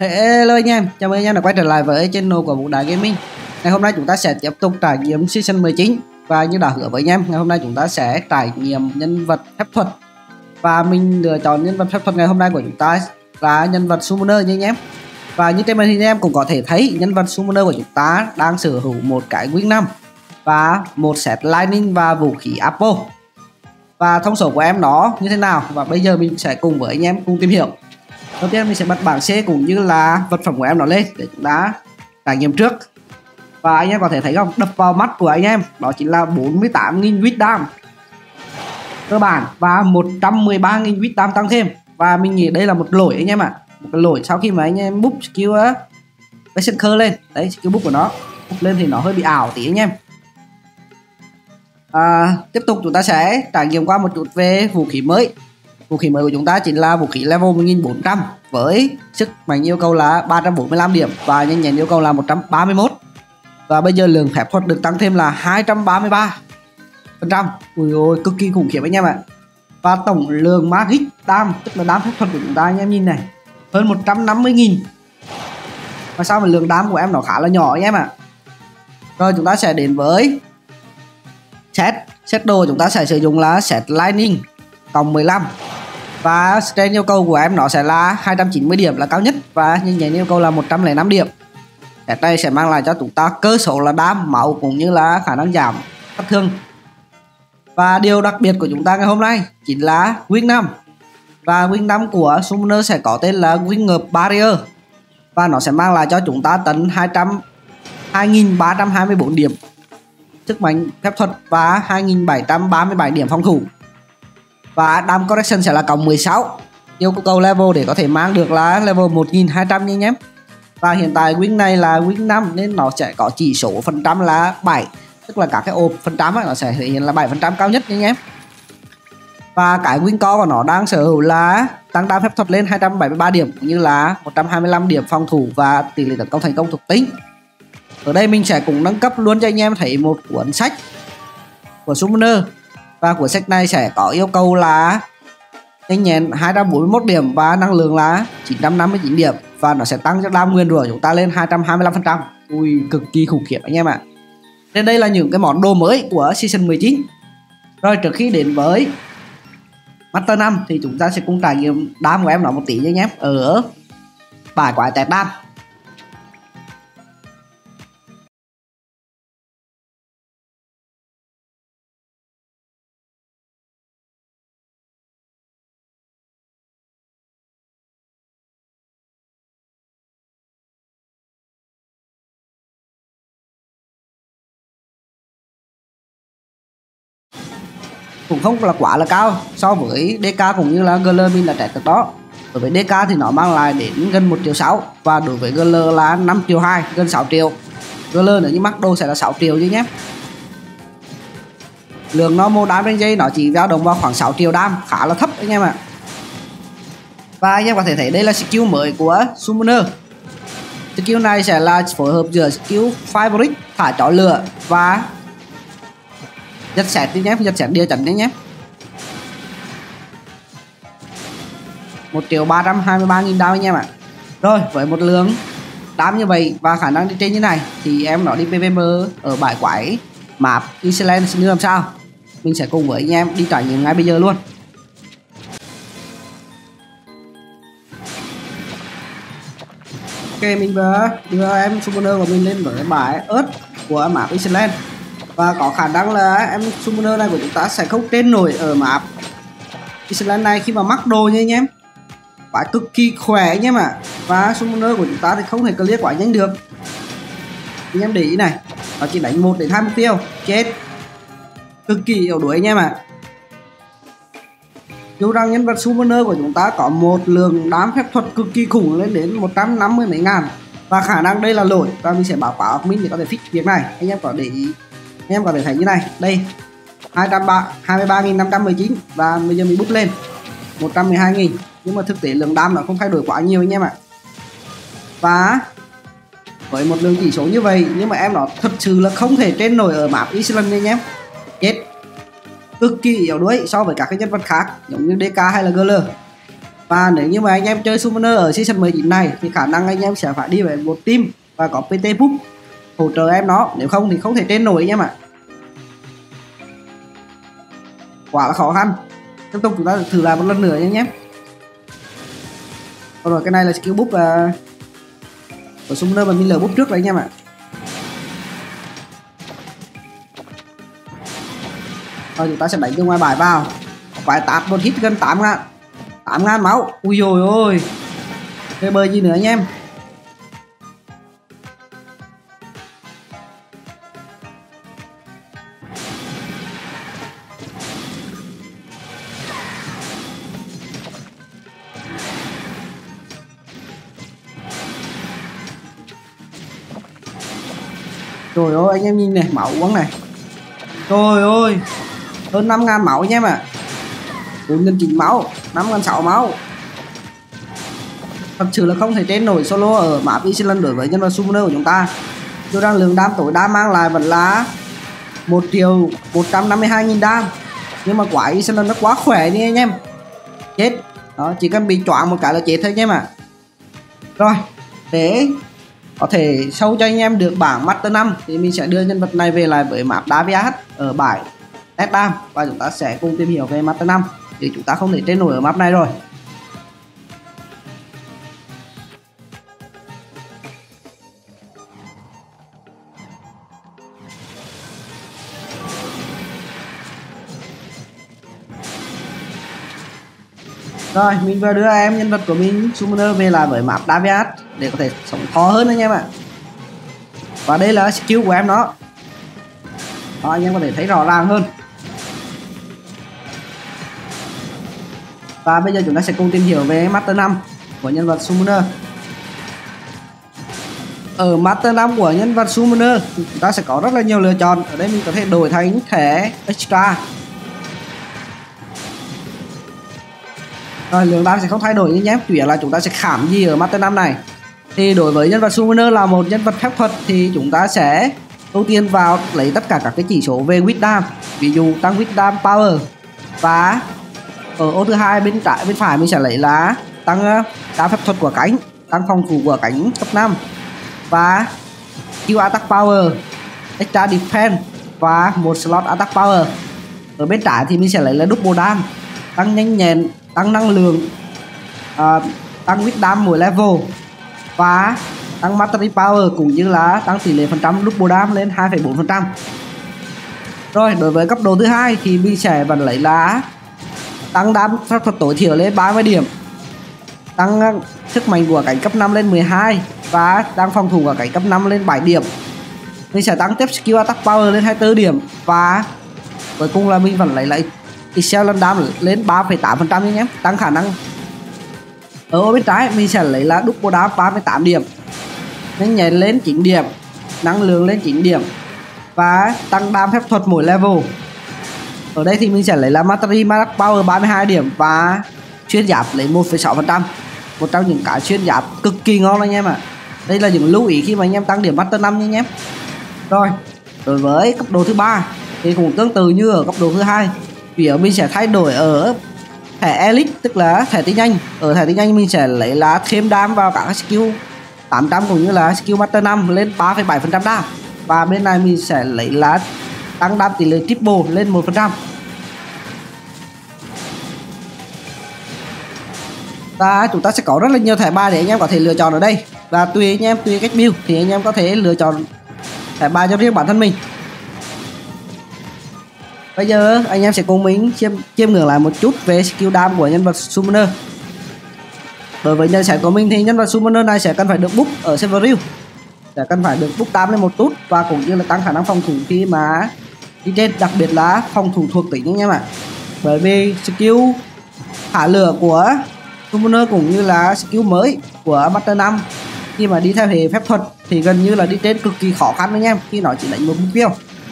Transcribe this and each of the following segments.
Hello anh em, chào mừng anh em đã quay trở lại với channel của Vũ Đại Gaming. Ngày hôm nay chúng ta sẽ tiếp tục trải nghiệm Season 19 Và như đã hứa với anh em, ngày hôm nay chúng ta sẽ trải nghiệm nhân vật phép thuật. Và mình lựa chọn nhân vật phép thuật ngày hôm nay của chúng ta là nhân vật Summoner nha anh em. Và như trên màn hình anh em cũng có thể thấy, nhân vật Summoner của chúng ta đang sở hữu một cái Wing 5 Và một set Lightning và vũ khí Apple. Và thông số của em nó như thế nào? Và bây giờ mình sẽ cùng với anh em cùng tìm hiểu. Đầu tiên mình sẽ bật bảng C cũng như là vật phẩm của em nó lên để chúng ta trải nghiệm trước. Và anh em có thể thấy không? Đập vào mắt của anh em, đó chính là 48.000 wit dam cơ bản và 113.000 wit dam tăng thêm. Và mình nghĩ đây là một lỗi anh em ạ. à một cái lỗi sau khi mà anh em bút skill á cái sân khơ lên đấy skill bút của nó búp lên thì nó hơi bị ảo tí anh em à, tiếp tục chúng ta sẽ trải nghiệm qua một chút về vũ khí mới Vũ khí mới của chúng ta chính là vũ khí level 1400 với sức mạnh yêu cầu là 345 điểm và nhanh nhẹn yêu cầu là 131. Và bây giờ lượng phép thuật được tăng thêm là 233 phần trăm. Ui ôi cực kỳ khủng khiếp anh em ạ. Và tổng lượng magic tam tức là đam phép thuật của chúng ta anh em nhìn này hơn 150 nghìn. Và sao mà lượng đam của em nó khá là nhỏ anh em ạ. Rồi chúng ta sẽ đến với set. Set đồ chúng ta sẽ sử dụng là set lightning cộng 15 và trên yêu cầu của em nó sẽ là 290 điểm là cao nhất và nhanh nhẹn yêu cầu là 105 điểm. Set này sẽ mang lại cho chúng ta cơ số là đam, máu cũng như là khả năng giảm sát thương. Và điều đặc biệt của chúng ta ngày hôm nay chính là Win 5 và win 5 của Summoner sẽ có tên là win ngợp Barrier. Và nó sẽ mang lại cho chúng ta tấn 200 2324 điểm sức mạnh phép thuật và 2737 điểm phòng thủ. Và Dam Correction sẽ là cộng 16 yêu cầu level để có thể mang được là level 1200 nha anh em. Và hiện tại win này là win 5 nên nó sẽ có chỉ số phần trăm là 7 tức là các cái ô phần trăm nó sẽ thể hiện là 7 phần trăm cao nhất nha anh em và cái win co của nó đang sở hữu là tăng đam phép thuật lên 273 điểm, cũng như là 125 điểm phòng thủ và tỷ lệ tấn công thành công thuộc tính. Ở đây mình sẽ cùng nâng cấp luôn cho anh em thấy một cuốn sách của Summoner. Và cuốn sách này sẽ có yêu cầu là nhanh nhẹn 241 điểm và năng lượng là 959 điểm. Và nó sẽ tăng cho đam nguyên rủa chúng ta lên 225% ui, cực kỳ khủng khiếp anh em ạ. À. nên đây là những cái món đồ mới của season 19 rồi trước khi đến với Master 5 thì chúng ta sẽ cùng trải nghiệm đam của em nó một tí nha nhé. Ở ờ. bài quái tẹt đam cũng không là quá là cao so với DK cũng như là GL mình là trẻ từ đó. Đối với DK thì nó mang lại đến gần 1 triệu 6 và đối với GL là 5 triệu 2 gần 6 triệu. GL nữa như mắc đồ sẽ là 6 triệu chứ nhé. Lượng normal đam trên dây nó chỉ dao động vào khoảng 6 triệu đam khá là thấp anh em ạ. Và anh em có thể thấy đây là skill mới của Summoner. Skill này sẽ là phối hợp giữa skill Fibrick thả chó lửa và giật sẹt đi nhé giật sẹt địa chấn đi nhé. Một triệu ba trăm hai mươi ba nghìn đao anh em ạ. Rồi, với một lượng đám như vậy và khả năng đi trên như này thì em nó đi PVP ở bãi quái map Iceland như làm sao. Mình sẽ cùng với anh em đi trải nghiệm ngay bây giờ luôn. Ok, mình vừa đưa em summoner của mình lên với bãi ớt của map Iceland và có khả năng là em summoner này của chúng ta sẽ không trên nổi ở map. Island này khi mà mắc đồ nha anh em. Phải cực kỳ khỏe anh em ạ. À. và summoner của chúng ta thì không thể clear quá nhanh được. Anh em để ý này. Nó chỉ đánh một đến hai mục tiêu. Chết. Cực kỳ yếu đuối anh em ạ. À. dù rằng nhân vật summoner của chúng ta có một lượng đám phép thuật cực kỳ khủng lên đến 150 mấy ngàn. Và khả năng đây là lỗi. Và mình sẽ báo cáo admin để có thể fix việc này. Anh em có để ý anh em có thể thấy như này. Đây 23.519 và bây giờ mình bút lên 112.000 nhưng mà thực tế lượng đam nó không thay đổi quá nhiều anh em ạ. Và với một lượng chỉ số như vậy, nhưng mà em nó thật sự là không thể trên nổi ở map Iceland anh nhé chết. Cực kỳ yếu đuối so với các cái nhân vật khác, giống như DK hay là GL và nếu như mà anh em chơi Summoner ở season 19 này, thì khả năng anh em sẽ phải đi về một team và có PT Book hỗ trợ em nó. Nếu không thì không thể trên nổi anh em ạ. Quả là khó khăn. Tiếp tục chúng ta thử làm một lần nữa nhé nhé rồi cái này là skill book uh, à, của Summoner và Miller búp trước đấy anh em ạ. Rồi chúng ta sẽ đánh từ ngoài bài vào. Phải tạt một hit gần 8 ngàn. 8 ngàn máu. Ui rồi ôi. Cái bơi gì nữa anh em? Trời ơi, anh em nhìn này mẫu quấn này. Trời ơi, Hơn 5 ngàn máu anh em ạ. À. 4 ngàn 9 máu 5 ngàn 6 máu. Thật sự là không thể trên nổi solo ở map Iceland đối với nhân vật summoner của chúng ta. Dù rằng lượng đam tối đa mang lại vẫn là 1 triệu 152 nghìn đam. Nhưng mà quả Iceland nó quá khỏe đi anh em. Chết. Đó, chỉ cần bị choáng một cái là chết thôi anh em ạ. À. Rồi để có thể sâu cho anh em được bảng Master 5 thì mình sẽ đưa nhân vật này về lại với map Daviath ở bãi Tedam và chúng ta sẽ cùng tìm hiểu về Master 5 thì chúng ta không thể trên nổi ở map này rồi. Rồi, mình vừa đưa em nhân vật của mình Summoner về lại với map Daviat để có thể sống khó hơn anh em ạ. Và đây là skill của em đó. Đó, anh em có thể thấy rõ ràng hơn. Và bây giờ chúng ta sẽ cùng tìm hiểu về Master 5 của nhân vật Summoner. Ở Master 5 của nhân vật Summoner chúng ta sẽ có rất là nhiều lựa chọn. Ở đây mình có thể đổi thành thẻ extra Rồi lượng đam sẽ không thay đổi nhé chủ yếu là chúng ta sẽ khảm gì ở Master 5 này thì đối với nhân vật Summoner là một nhân vật phép thuật thì chúng ta sẽ ưu tiên vào lấy tất cả các cái chỉ số về Wisdom ví dụ tăng Wisdom Power và ở ô thứ hai bên trái bên phải mình sẽ lấy là tăng ờ, đa phép thuật của cánh tăng phòng thủ của cánh cấp 5 và Q attack power extra defense và một slot attack power. Ở bên trái thì mình sẽ lấy là double dam tăng nhanh nhẹn tăng năng lượng uh, tăng wisdom mỗi level và tăng battery power cũng như là tăng tỷ lệ phần trăm lúc bù đam lên 2,4 phần trăm. Rồi đối với cấp độ thứ hai thì mình sẽ vẫn lấy là tăng đam pháp thuật tối thiểu lên 30 điểm tăng ờ, sức mạnh của cảnh cấp 5 lên 12 và tăng phòng thủ của cảnh cấp 5 lên 7 điểm. Mình sẽ tăng tiếp skill attack power lên 24 điểm và cuối cùng là mình vẫn lấy lại Excel lần đam lên 3,8% nhé tăng khả năng ở bên trái mình sẽ lấy là double đá 38 điểm. Nên nhảy lên 9 điểm năng lượng lên 9 điểm và tăng đam phép thuật mỗi level. Ở đây thì mình sẽ lấy là Mastery Magic Power 32 điểm và chuyên giáp lấy 1,6% một trong những cái chuyên giáp cực kỳ ngon anh em ạ. À. đây là những lưu ý khi mà anh em tăng điểm Master 5 nha anh em. Rồi đối với cấp độ thứ ba thì cũng tương tự như ở cấp độ thứ hai. Vì mình sẽ thay đổi ở thẻ elite tức là thẻ tinh nhanh ở thẻ tinh nhanh mình sẽ lấy lá thêm đam vào các skill. 800 cũng như là skill master 5 lên 3,7% đam. Và bên này mình sẽ lấy lá tăng đam tỷ lệ triple lên 1% và chúng ta sẽ có rất là nhiều thẻ bài để anh em có thể lựa chọn ở đây. Và tùy anh em tùy cách build thì anh em có thể lựa chọn thẻ bài cho riêng bản thân mình. Bây giờ anh em sẽ cùng mình chiêm, chiêm ngưỡng lại một chút về skill đam của nhân vật Summoner. Đối với nhân sản của mình thì nhân vật Summoner này sẽ cần phải được book ở server real Sẽ cần phải được book 8 lên một chút và cũng như là tăng khả năng phòng thủ khi mà đi trên đặc biệt là phòng thủ thuộc tính anh em ạ. Bởi vì skill thả lửa của Summoner cũng như là skill mới của Master 5 khi mà đi theo hệ phép thuật thì gần như là đi trên cực kỳ khó khăn anh em khi nó chỉ đánh một mục tiêu.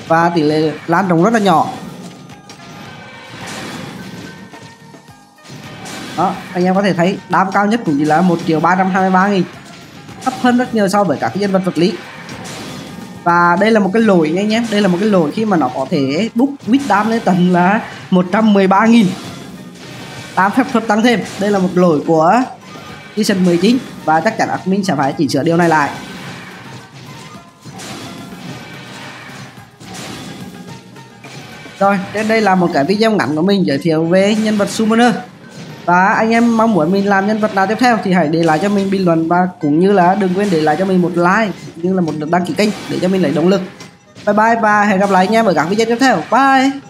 Và tỷ lệ lan rộng rất là nhỏ. Đó anh em có thể thấy đam cao nhất cũng chỉ là 1 triệu 323 nghìn. Thấp hơn rất nhiều so với các cái nhân vật vật lý. Và đây là một cái lỗi anh em đây là một cái lỗi khi mà nó có thể book with đam lên tận là 113.000 8 phép thuật tăng thêm đây là một lỗi của season 19 và chắc chắn admin sẽ phải chỉnh sửa điều này lại. Rồi, trên đây là một cái video ngắn của mình giới thiệu về nhân vật Summoner. Và anh em mong muốn mình làm nhân vật nào tiếp theo thì hãy để lại cho mình bình luận và cũng như là đừng quên để lại cho mình một like, cũng như là một đăng ký kênh để cho mình lấy động lực Bye bye và hẹn gặp lại anh em ở các video tiếp theo. Bye!